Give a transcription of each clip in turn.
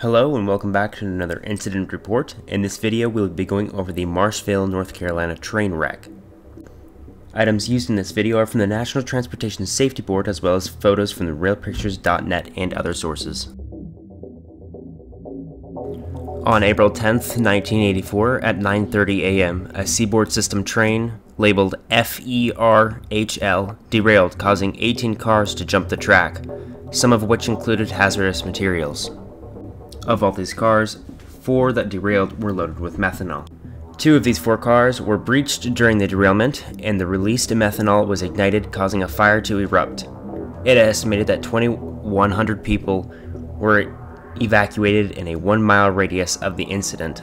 Hello and welcome back to another incident report. In this video we'll be going over the Marshville, North Carolina train wreck. Items used in this video are from the National Transportation Safety Board as well as photos from the railpictures.net and other sources. On April 10th, 1984 at 9.30 a.m., a Seaboard System train labeled FERHL derailed causing 18 cars to jump the track, some of which included hazardous materials. Of all these cars, four that derailed were loaded with methanol. Two of these four cars were breached during the derailment, and the released methanol was ignited, causing a fire to erupt. It estimated that 2,100 people were evacuated in a one mile radius of the incident.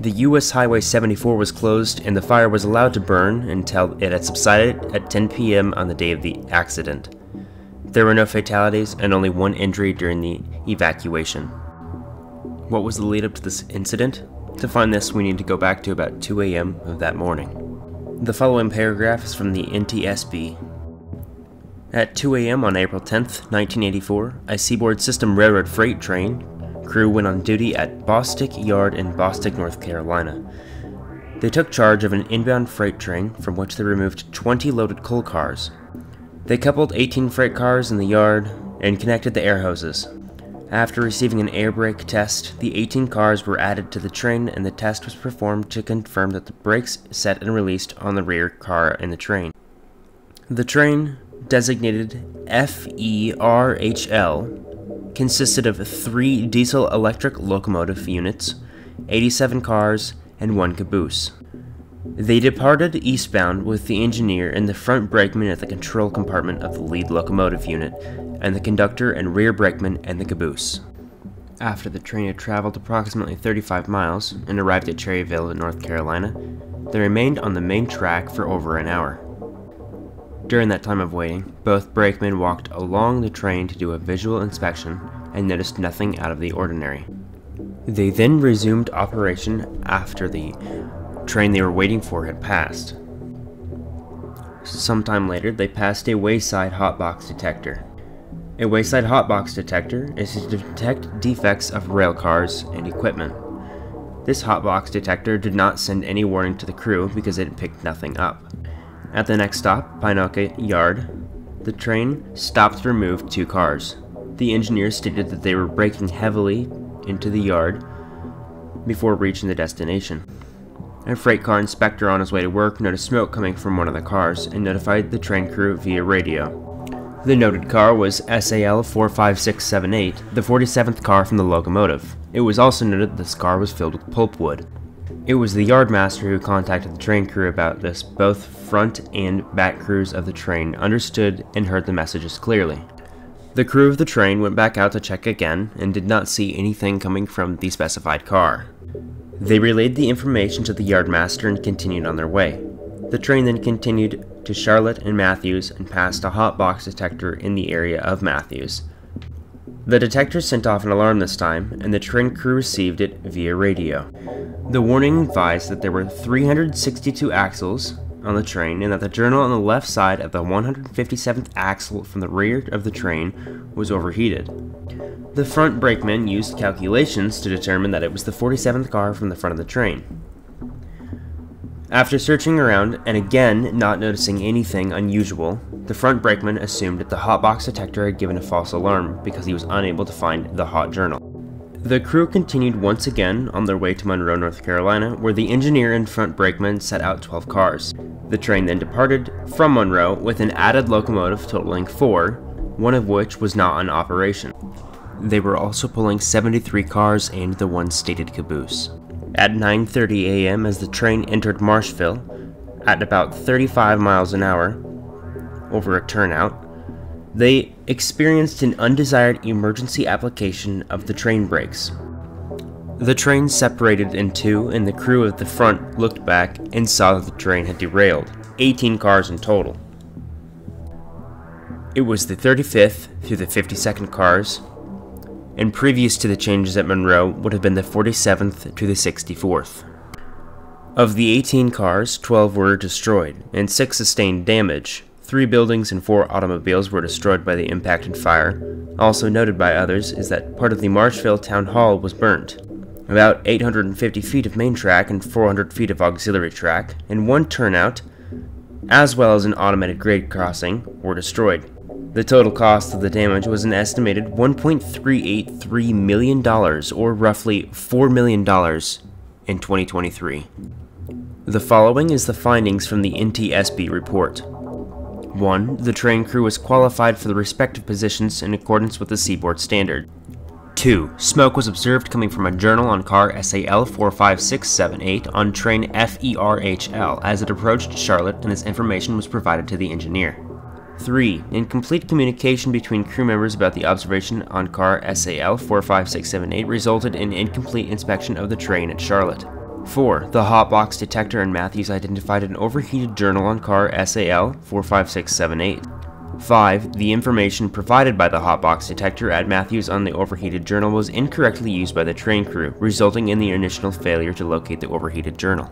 The US Highway 74 was closed and the fire was allowed to burn until it had subsided at 10 p.m. on the day of the accident. There were no fatalities and only one injury during the evacuation. What was the lead up to this incident? To find this, we need to go back to about 2 a.m. of that morning. The following paragraph is from the NTSB, at 2 a.m. on April 10, 1984, a Seaboard System Railroad freight train crew went on duty at Bostic Yard in Bostic, North Carolina. They took charge of an inbound freight train from which they removed 20 loaded coal cars. They coupled 18 freight cars in the yard and connected the air hoses. After receiving an air brake test, the 18 cars were added to the train and the test was performed to confirm that the brakes set and released on the rear car in the train. The train designated FERHL, consisted of three diesel electric locomotive units, 87 cars, and one caboose. They departed eastbound with the engineer and the front brakeman at the control compartment of the lead locomotive unit, and the conductor and rear brakeman and the caboose. After the train had traveled approximately 35 miles and arrived at Cherryville, North Carolina, they remained on the main track for over an hour. During that time of waiting, both brakemen walked along the train to do a visual inspection and noticed nothing out of the ordinary. They then resumed operation after the train they were waiting for had passed. Sometime later, they passed a wayside hotbox detector. A wayside hotbox detector is to detect defects of rail cars and equipment. This hotbox detector did not send any warning to the crew because it picked nothing up. At the next stop, Pinoca Yard, the train stopped to remove two cars. The engineers stated that they were braking heavily into the yard before reaching the destination. A freight car inspector on his way to work noticed smoke coming from one of the cars and notified the train crew via radio. The noted car was SAL 45678, the 47th car from the locomotive. It was also noted this car was filled with pulpwood. It was the yardmaster who contacted the train crew about this. Both front and back crews of the train understood and heard the messages clearly. The crew of the train went back out to check again and did not see anything coming from the specified car. They relayed the information to the yardmaster and continued on their way. The train then continued to Charlotte and Matthews and passed a hot box detector in the area of Matthews. The detector sent off an alarm this time, and the train crew received it via radio. The warning advised that there were 362 axles on the train and that the journal on the left side of the 157th axle from the rear of the train was overheated. The front brakeman used calculations to determine that it was the 47th car from the front of the train. After searching around and again not noticing anything unusual, the front brakeman assumed that the hotbox detector had given a false alarm because he was unable to find the hot journal. The crew continued once again on their way to Monroe, North Carolina, where the engineer and front brakeman set out 12 cars. The train then departed from Monroe with an added locomotive totaling four, one of which was not in operation. They were also pulling 73 cars and the one stated caboose. At 9:30 a.m. as the train entered Marshville at about 35 miles an hour over a turnout, they experienced an undesired emergency application of the train brakes. The train separated in two, and the crew at the front looked back and saw that the train had derailed, 18 cars in total. It was the 35th through the 52nd cars, and previous to the changes at Monroe would have been the 47th to the 64th. Of the 18 cars, 12 were destroyed, and 6 sustained damage, Three buildings and four automobiles were destroyed by the impact and fire. Also noted by others is that part of the Marshville Town Hall was burnt. About 850 feet of main track and 400 feet of auxiliary track, and one turnout, as well as an automated grade crossing, were destroyed. The total cost of the damage was an estimated $1.383 million, or roughly $4 million, in 2023. The following is the findings from the NTSB report. 1. The train crew was qualified for the respective positions in accordance with the Seaboard Standard. 2. Smoke was observed coming from a journal on car SAL 45678 on train FERHL as it approached Charlotte and this information was provided to the engineer. 3. Incomplete communication between crew members about the observation on car SAL 45678 resulted in incomplete inspection of the train at Charlotte. 4. The hotbox detector in Matthews identified an overheated journal on car SAL 45678. 5. The information provided by the hotbox detector at Matthews on the overheated journal was incorrectly used by the train crew, resulting in the initial failure to locate the overheated journal.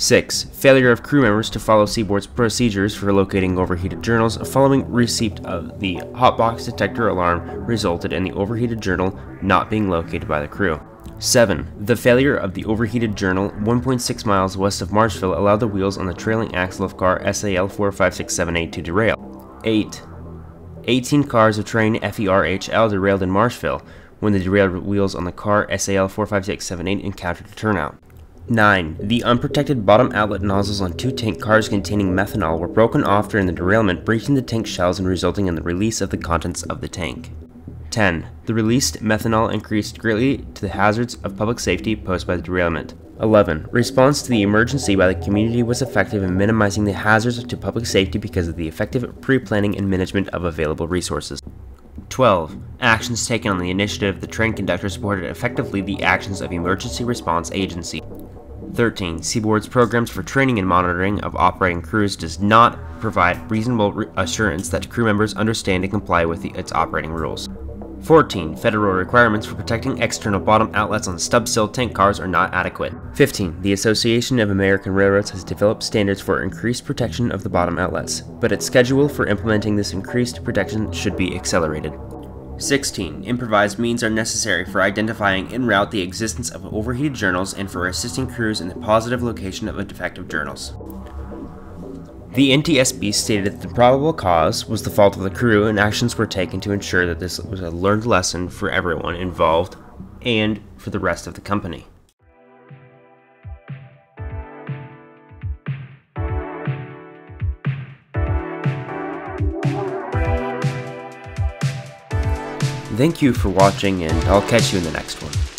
6. Failure of crew members to follow Seaboard's procedures for locating overheated journals following receipt of the hotbox detector alarm resulted in the overheated journal not being located by the crew. 7. The failure of the overheated journal 1.6 miles west of Marshville allowed the wheels on the trailing axle of car SAL 45678 to derail. 8. 18 cars of train FERHL derailed in Marshville when the derailed wheels on the car SAL 45678 encountered a turnout. 9. The unprotected bottom outlet nozzles on two tank cars containing methanol were broken off during the derailment, breaching the tank shells and resulting in the release of the contents of the tank. 10. The released methanol increased greatly to the hazards of public safety posed by the derailment. 11. Response to the emergency by the community was effective in minimizing the hazards to public safety because of the effective pre-planning and management of available resources. 12. Actions taken on the initiative of the train conductor supported effectively the actions of emergency response agency. 13. Seaboard's programs for training and monitoring of operating crews does not provide reasonable re assurance that crew members understand and comply with the, its operating rules. 14. Federal requirements for protecting external bottom outlets on stub-sill tank cars are not adequate. 15. The Association of American Railroads has developed standards for increased protection of the bottom outlets, but its schedule for implementing this increased protection should be accelerated. 16. Improvised means are necessary for identifying en route the existence of overheated journals and for assisting crews in the positive location of defective journals. The NTSB stated that the probable cause was the fault of the crew and actions were taken to ensure that this was a learned lesson for everyone involved and for the rest of the company. Thank you for watching and I'll catch you in the next one.